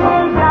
Hey, on.